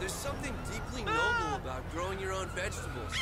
There's something deeply ah! noble about growing your own vegetables.